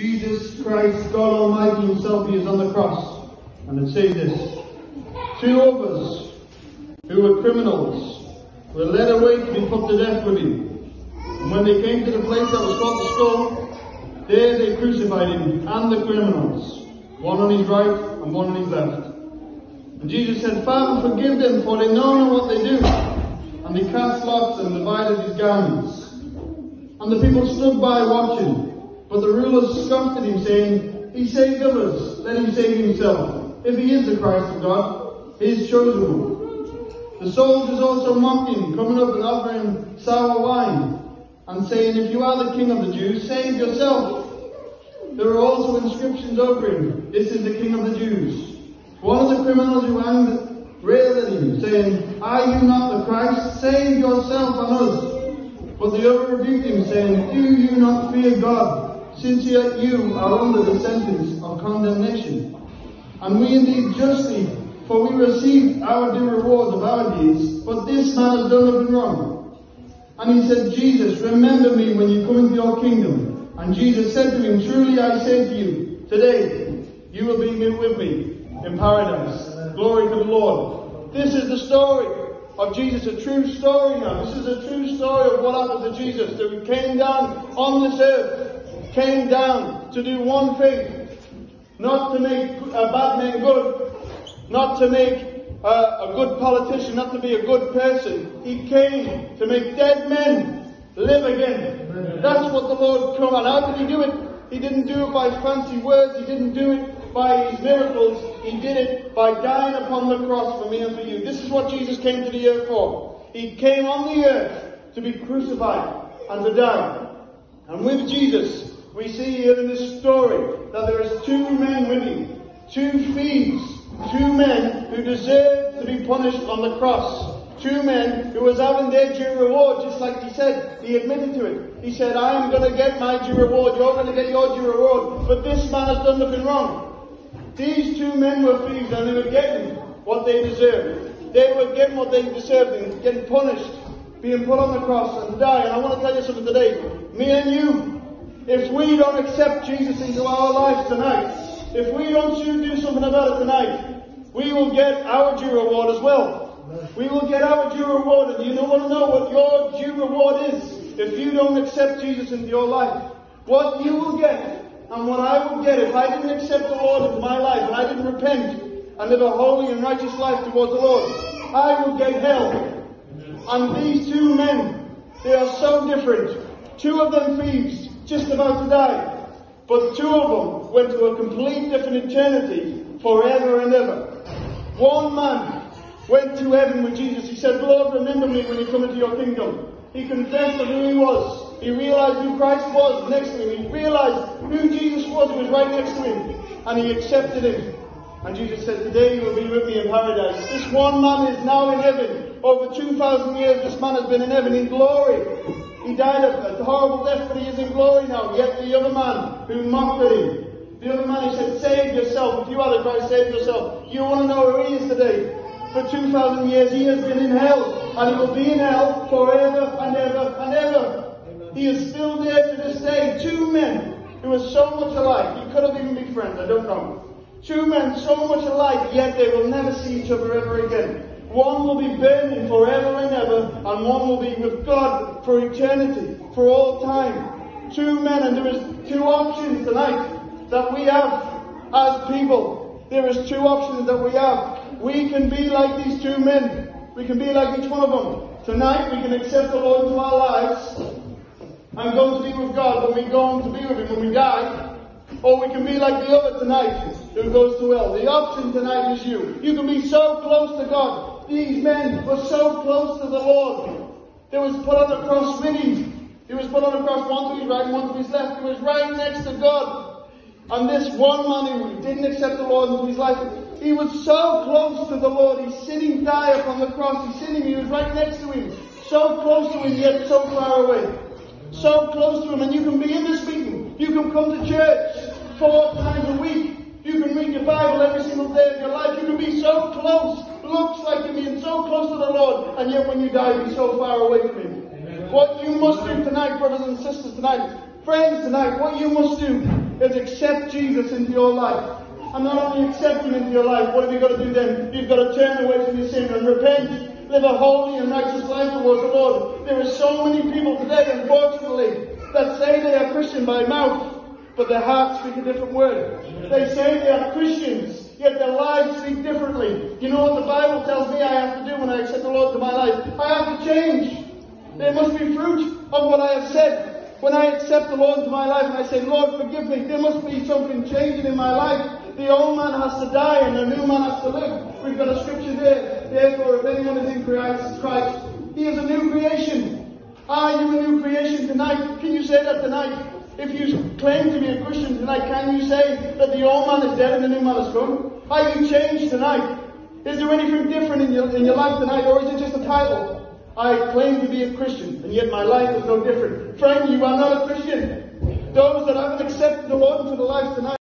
Jesus Christ, God Almighty Himself, He is on the cross. And it says this Two of us who were criminals were led away to be put to death with Him. And when they came to the place that was called the skull, there they crucified Him and the criminals, one on His right and one on His left. And Jesus said, Father, forgive them, for they know not what they do. And they cast lots and divided His garments. And the people stood by watching. But the rulers scoffed at him, saying, He saved others, let him save himself, if he is the Christ of God, his chosen one. The soldiers also mocked him, coming up and offering sour wine, and saying, If you are the king of the Jews, save yourself. There were also inscriptions over him, This is the king of the Jews. One of the criminals who hanged railed at him, saying, Are you not the Christ? Save yourself and us. But the other rebuked him, saying, Do you not fear God? Since yet you are under the sentence of condemnation. And we indeed justly, for we received our due reward of our deeds, but this man has done nothing wrong. And he said, Jesus, remember me when you come into your kingdom. And Jesus said to him, Truly I say to you, today you will be with me in paradise. Glory to the Lord. This is the story of Jesus, a true story now. This is a true story of what happened to Jesus, that he came down on this earth came down to do one thing, not to make a bad man good, not to make a good politician, not to be a good person. He came to make dead men live again. That's what the Lord come. And how did he do it? He didn't do it by fancy words. He didn't do it by his miracles. He did it by dying upon the cross for me and for you. This is what Jesus came to the earth for. He came on the earth to be crucified and to die. And with Jesus, we see here in this story that there is two men him, two thieves, two men who deserve to be punished on the cross. Two men who was having their due reward, just like he said. He admitted to it. He said, I am going to get my due reward. You're going to get your due reward. But this man has done nothing wrong. These two men were thieves and they were getting what they deserved. They were getting what they deserved and getting punished, being put on the cross and die. And I want to tell you something today. Me and you, if we don't accept Jesus into our lives tonight, if we don't do something about it tonight, we will get our due reward as well. We will get our due reward, and you don't want to know what your due reward is if you don't accept Jesus into your life. What you will get, and what I will get if I didn't accept the Lord into my life, and I didn't repent and live a holy and righteous life towards the Lord, I will get hell. And these two men, they are so different. Two of them thieves, just about to die. But two of them went to a complete different eternity forever and ever. One man went to heaven with Jesus. He said, Lord, remember me when you come into your kingdom. He confessed of who he was. He realized who Christ was next to him. He realized who Jesus was was right next to him. And he accepted him. And Jesus said, Today you will be with me in paradise. This one man is now in heaven. Over 2,000 years, this man has been in heaven in glory. He died a, a horrible death, but he is in glory now. Yet the other man who mocked at him, the other man who said, Save yourself. If you are the Christ, save yourself. You want to know who he is today? For 2,000 years, he has been in hell, and he will be in hell forever and ever and ever. He is still there to this day. Two men who are so much alike. He could have even been friends, I don't know. Two men so much alike, yet they will never see each other ever again. One will be burning forever and ever, and one will be with God for eternity, for all time. Two men, and there is two options tonight that we have as people. There is two options that we have. We can be like these two men. We can be like each one of them. Tonight we can accept the Lord into our lives and go to be with God when we go on to be with Him when we die. Or we can be like the other tonight who goes to hell. The option tonight is you. You can be so close to God these men were so close to the Lord. They was put on the cross with him. He was put on the cross, one to his right, one to his left. He was right next to God. And this one man who didn't accept the Lord into his life, he was so close to the Lord. He's sitting die upon the cross. He's sitting, he was right next to him. So close to him, yet so far away. So close to him. And you can be in this meeting. You can come to church four times a week. You can read your Bible every single day of your life. You can be so close looks like you're being so close to the Lord, and yet when you die, be so far away from Him. Amen. What you must do tonight, brothers and sisters, tonight, friends, tonight, what you must do is accept Jesus into your life. And not only accept Him into your life, what have you got to do then? You've got to turn away from your sin and repent. Live a holy and righteous life towards the Lord. There are so many people today, unfortunately, that say they are Christian by mouth, but their hearts speak a different word. They say they are Christians, yet their lives speak differently. You know what the Bible tells me I have to do when I accept the Lord into my life? I have to change. There must be fruit of what I have said. When I accept the Lord into my life and I say, Lord, forgive me, there must be something changing in my life. The old man has to die and the new man has to live. We've got a scripture there. Therefore, if anyone is in Christ, he is a new creation. Are you a new creation tonight? Can you say that tonight? If you claim to be a Christian tonight, can you say that the old man is dead and the new man is come? Are you changed tonight? Is there anything different in your, in your life tonight, or is it just a title? I claim to be a Christian, and yet my life is no different. Friend, you are not a Christian. Those that haven't accepted the Lord into the life tonight,